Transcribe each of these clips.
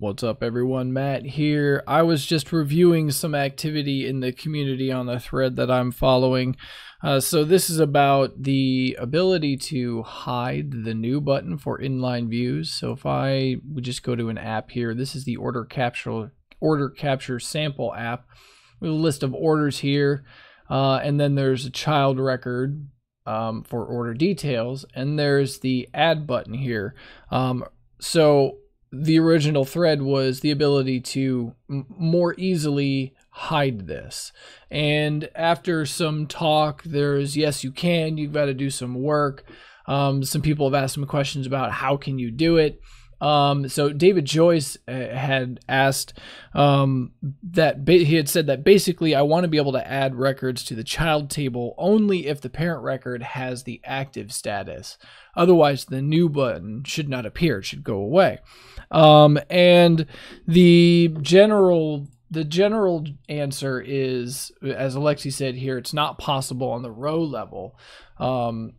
What's up, everyone? Matt here. I was just reviewing some activity in the community on the thread that I'm following. Uh, so, this is about the ability to hide the new button for inline views. So, if I would just go to an app here, this is the order capture order capture sample app with a list of orders here, uh, and then there's a child record um, for order details, and there's the add button here. Um, so the original thread was the ability to m- more easily hide this. And after some talk, there's yes, you can. You've got to do some work. Um, some people have asked some questions about how can you do it. Um, so David Joyce uh, had asked um, that ba- he had said that basically I want to be able to add records to the child table only if the parent record has the active status. Otherwise, the new button should not appear; it should go away. Um, and the general the general answer is, as Aleksi said here, it's not possible on the row level. Um,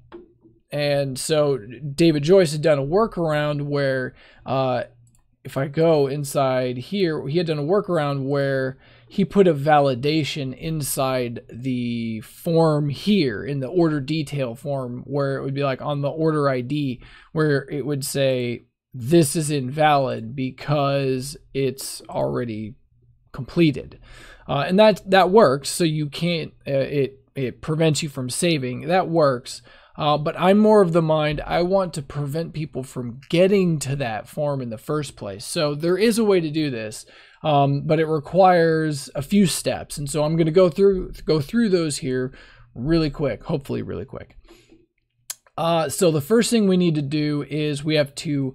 and so David Joyce had done a workaround where, uh, if I go inside here, he had done a workaround where he put a validation inside the form here in the order detail form where it would be like on the order ID where it would say this is invalid because it's already completed. Uh, and that that works so you can't uh, it it prevents you from saving. That works. Uh, but I'm more of the mind I want to prevent people from getting to that form in the first place. So there is a way to do this, um, but it requires a few steps, and so I'm going to go through go through those here really quick, hopefully really quick. Uh, so the first thing we need to do is we have to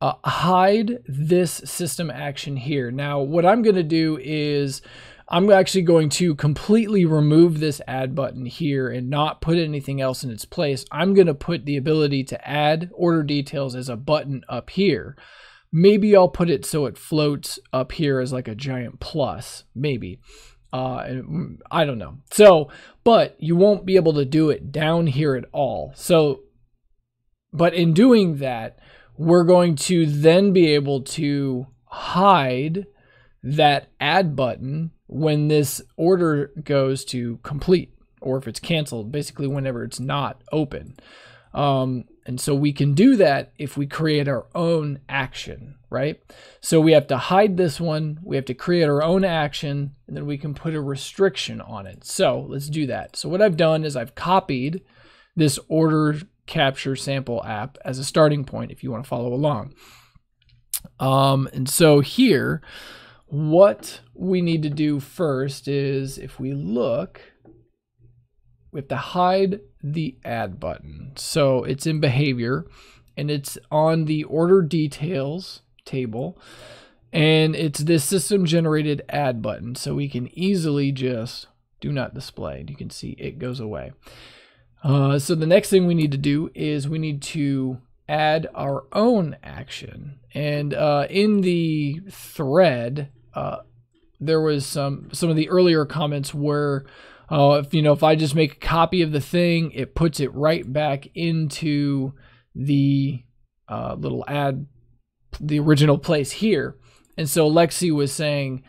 uh, hide this system action here. Now, what I'm going to do is I'm actually going to completely remove this add button here and not put anything else in its place. I'm going to put the ability to add order details as a button up here. Maybe I'll put it so it floats up here as like a giant plus, maybe. Uh, mm, I don't know. So, but you won't be able to do it down here at all. So, but in doing that, we're going to then be able to hide that add button when this order goes to complete or if it's canceled, basically whenever it's not open. Um, and so we can do that if we create our own action, right? So we have to hide this one, we have to create our own action, and then we can put a restriction on it. So let's do that. So what I've done is I've copied this order capture sample app as a starting point if you want to follow along. Um, and so here, what we need to do first is if we look, we have to hide the add button. So it's in behavior and it's on the order details table and it's this system generated add button. So we can easily just do not display. And you can see it goes away. Uh, so the next thing we need to do is we need to add our own action. And uh, in the thread, uh, there was some some of the earlier comments were uh, if you know if I just make a copy of the thing, it puts it right back into the uh, little add, the original place here. And so Lexi was saying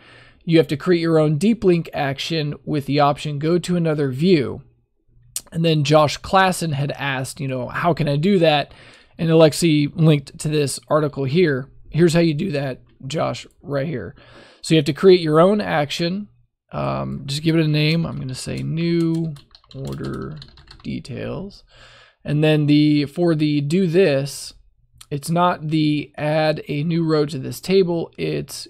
you have to create your own deep link action with the option go to another view. And then Josh Klassen had asked, you know, how can I do that? And Aleksi linked to this article here. Here's how you do that, Josh, right here. So you have to create your own action. Um, just give it a name. I'm going to say new order details. And then the for the do this, it's not the add a new row to this table. It's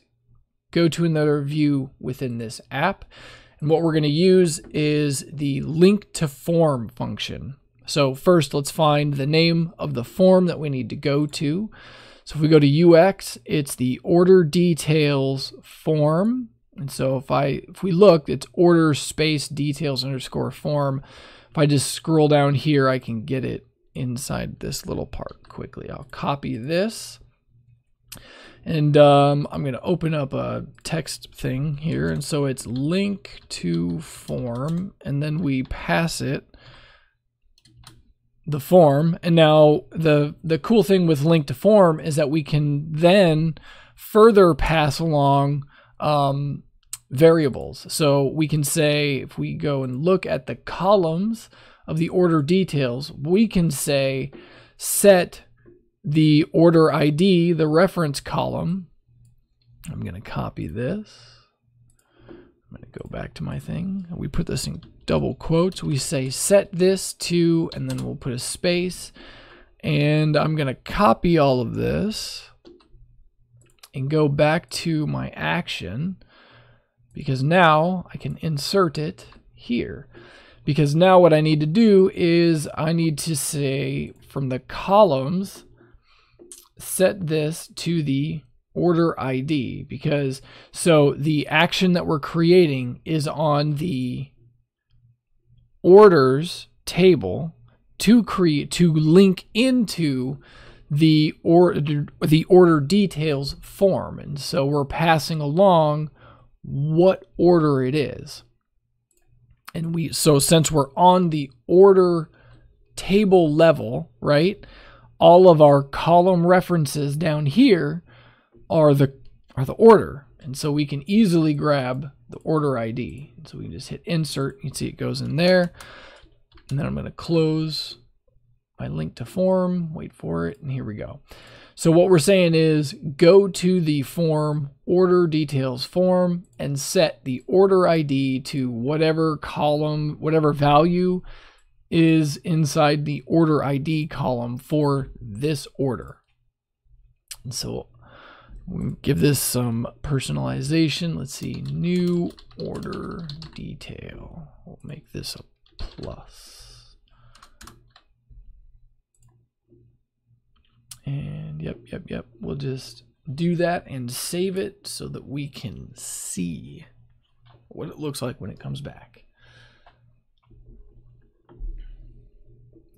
go to another view within this app. And what we're going to use is the LINKTOFORM function. So first, let's find the name of the form that we need to go to. So if we go to UX, it's the order details form. And so if I if we look, it's order space details underscore form. If I just scroll down here, I can get it inside this little part quickly. I'll copy this. And um, I'm going to open up a text thing here. And so it's LINKTOFORM. And then we pass it the form. And now the the cool thing with LINKTOFORM is that we can then further pass along um, variables. So we can say if we go and look at the columns of the order details, we can say set the order ID, the reference column. I'm going to copy this. I'm going to go back to my thing. We put this in double quotes. We say set this to, and then we'll put a space. And I'm going to copy all of this and go back to my action because now I can insert it here. Because now what I need to do is I need to say from the columns, set this to the order ID because so the action that we're creating is on the orders table to create to link into the or the order details form. And so we're passing along what order it is. And we so since we're on the order table level right all of our column references down here are the are the order. And so we can easily grab the order ID. So we can just hit insert. You can see it goes in there. And then I'm going to close my LINKTOFORM, wait for it, and here we go. So what we're saying is go to the form order details form and set the order ID to whatever column, whatever value is inside the order ID column for this order. And so give this some personalization. Let's see, new order detail. We'll make this a plus. And yep, yep, yep. We'll just do that and save it so that we can see what it looks like when it comes back.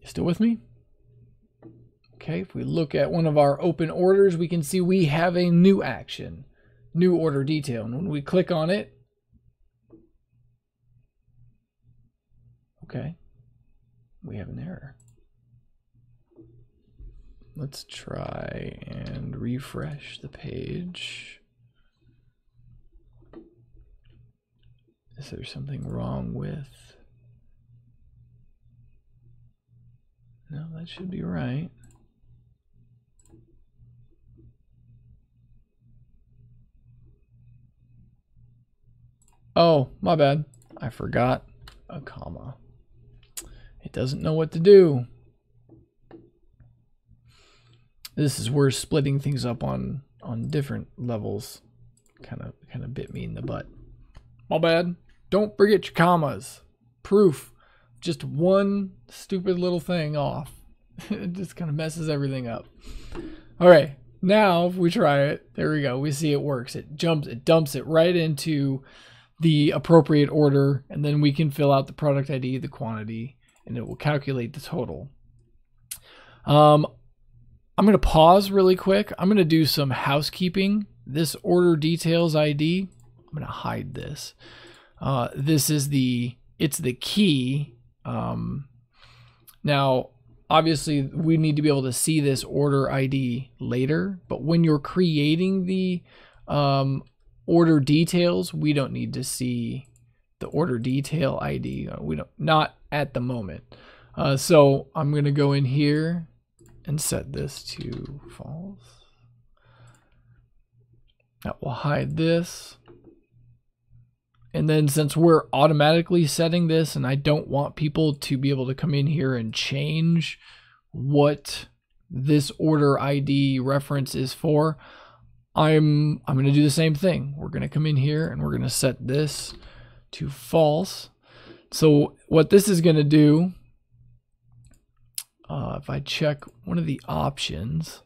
Still with me? Okay, if we look at one of our open orders, we can see we have a new action, new order detail. And when we click on it, okay, we have an error. Let's try and refresh the page. Is there something wrong with No, that should be right. Oh, my bad. I forgot a comma. It doesn't know what to do. This is where splitting things up on on different levels kind of kind of bit me in the butt. My bad. Don't forget your commas. Proof just one stupid little thing off. it just kind of messes everything up. All right, now if we try it, there we go. We see it works. It jumps, it dumps it right into the appropriate order, and then we can fill out the product ID, the quantity, and it will calculate the total. Um, I'm going to pause really quick. I'm going to do some housekeeping. This order details ID, I'm going to hide this. Uh, this is the, it's the key um, now, obviously, we need to be able to see this order ID later, but when you're creating the um, order details, we don't need to see the order detail ID. We don't, not at the moment. Uh, so I'm going to go in here and set this to false. That will hide this. And then since we're automatically setting this and I don't want people to be able to come in here and change what this order ID reference is for, I'm I'm going to do the same thing. We're going to come in here and we're going to set this to false. So what this is going to do, uh, if I check one of the options,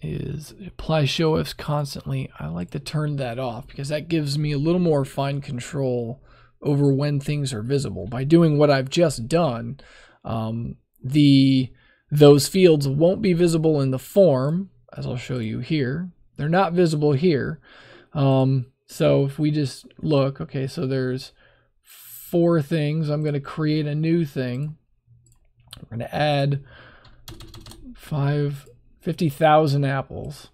is apply show ifs constantly. I like to turn that off because that gives me a little more fine control over when things are visible. By doing what I've just done, um, the those fields won't be visible in the form, as I'll show you here. They're not visible here. Um, so if we just look, okay, so there's four things. I'm going to create a new thing. We're going to add five, 50,000 apples.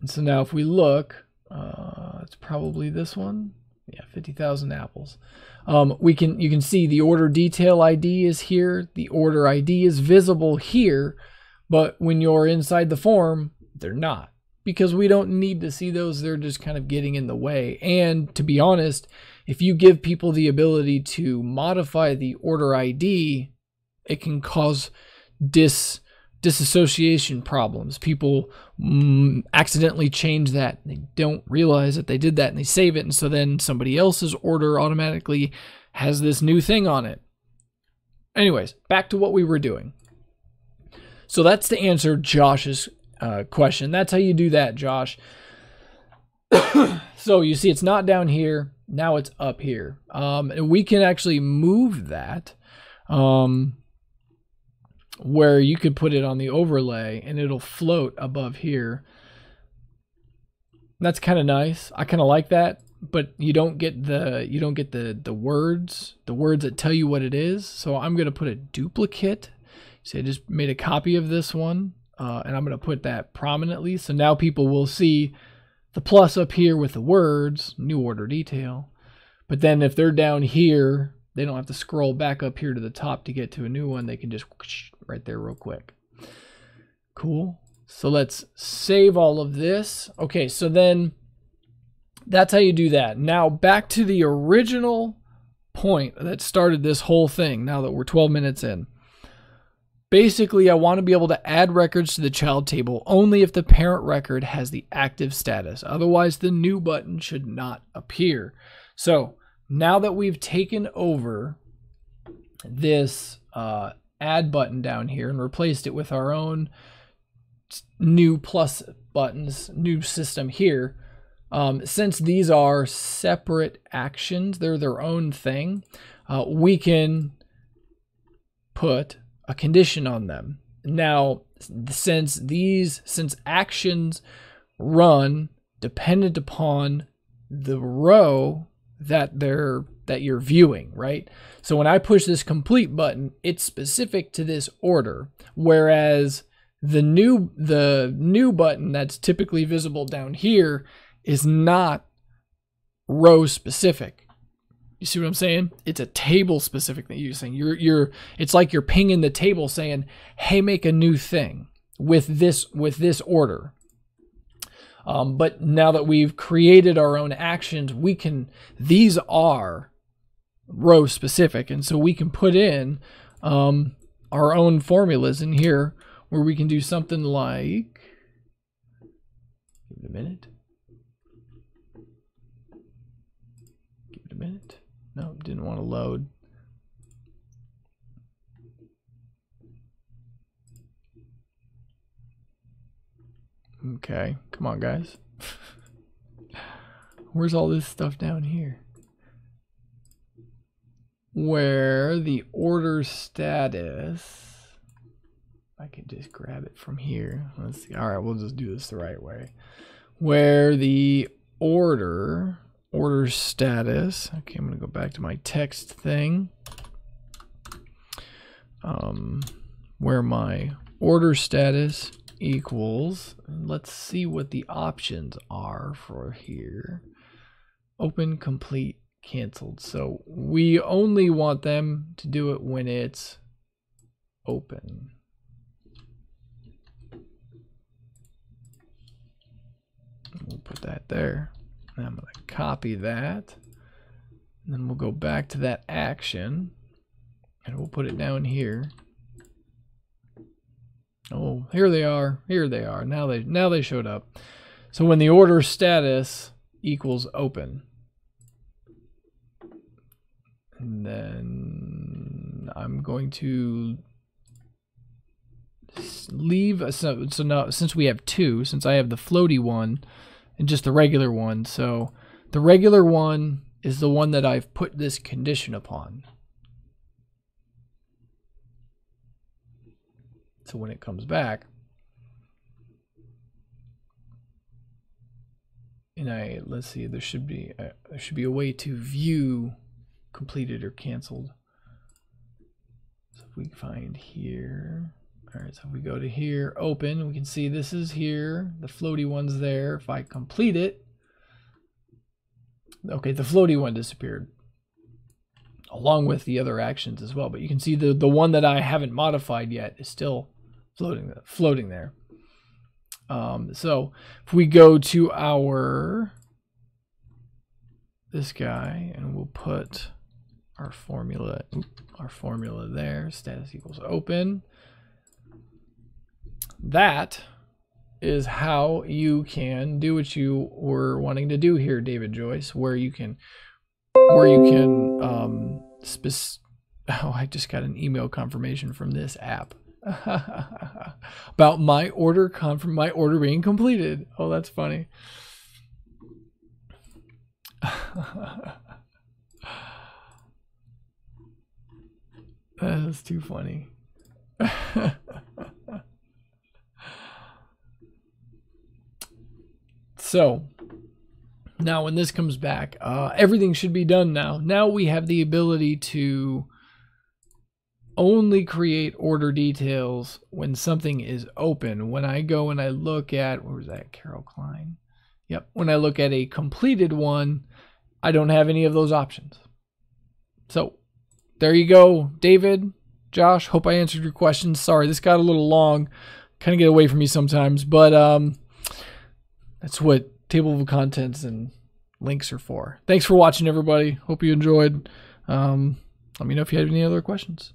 And so now if we look, uh, it's probably this one. Yeah, 50,000 apples. Um, we can you can see the order detail ID is here. The order ID is visible here, but when you're inside the form, they're not because we don't need to see those. They're just kind of getting in the way. And to be honest, if you give people the ability to modify the order ID, it can cause dis disassociation problems. People mm, accidentally change that. They don't realize that they did that and they save it. And so then somebody else's order automatically has this new thing on it. Anyways, back to what we were doing. So that's to answer Josh's uh, question. That's how you do that, Josh. so you see, it's not down here. Now it's up here. Um, and we can actually move that. Um, where you could put it on the overlay and it'll float above here. That's kind of nice. I kind of like that, but you don't get the you don't get the the words, the words that tell you what it is. So I'm going to put a duplicate. See, I just made a copy of this one, uh, and I'm going to put that prominently. So now people will see the plus up here with the words, new order detail. But then if they're down here, they don't have to scroll back up here to the top to get to a new one. They can just right there real quick. Cool. So let's save all of this. Okay, so then that's how you do that. Now back to the original point that started this whole thing now that we're 12 minutes in. Basically, I want to be able to add records to the child table only if the parent record has the active status. Otherwise, the new button should not appear. So now that we've taken over this uh, add button down here and replaced it with our own new plus buttons, new system here. Um, since these are separate actions, they're their own thing, uh, we can put a condition on them. Now, since these, since actions run dependent upon the row that they're that you're viewing, right? So when I push this complete button, it's specific to this order, whereas the new the new button that's typically visible down here is not row specific. You see what I'm saying? It's a table specific that you're saying. You're you're it's like you're pinging the table saying, "Hey, make a new thing with this with this order." Um, but now that we've created our own actions, we can, these are row specific. And so we can put in um, our own formulas in here where we can do something like, give it a minute. Give it a minute. No, didn't want to load. Okay, come on, guys. Where's all this stuff down here? Where the order status. I can just grab it from here. Let's see. All right, we'll just do this the right way. Where the order, order status. Okay, I'm going to go back to my text thing. Um, where my order status equals, let's see what the options are for here. Open, complete, canceled. So we only want them to do it when it's open. We'll put that there. I'm going to copy that. And then we'll go back to that action. And we'll put it down here. Oh, here they are. Here they are. Now they now they showed up. So when the order status equals open, and then I'm going to leave. So, so now since we have two, since I have the floaty one and just the regular one, so the regular one is the one that I've put this condition upon. So when it comes back, and I let's see, there should be a, there should be a way to view completed or canceled. So if we find here, all right, so if we go to here, open, we can see this is here, the floaty one's there. If I complete it, okay, the floaty one disappeared along with the other actions as well. But you can see the, the one that I haven't modified yet is still floating, floating there. Um, so if we go to our, this guy, and we'll put our formula, our formula there, status equals open. That is how you can do what you were wanting to do here, David Joyce, where you can where you can um spec- oh I just got an email confirmation from this app about my order confirm my order being completed. Oh, that's funny. That's too funny. So, now, when this comes back, uh, everything should be done now. Now we have the ability to only create order details when something is open. When I go and I look at, where was that, Carol Klein? Yep, when I look at a completed one, I don't have any of those options. So, there you go, David, Josh. Hope I answered your questions. Sorry, this got a little long. Kind of get away from me sometimes, but um, that's what table of contents and links are for. Thanks for watching, everybody. Hope you enjoyed. Um, let me know if you have any other questions.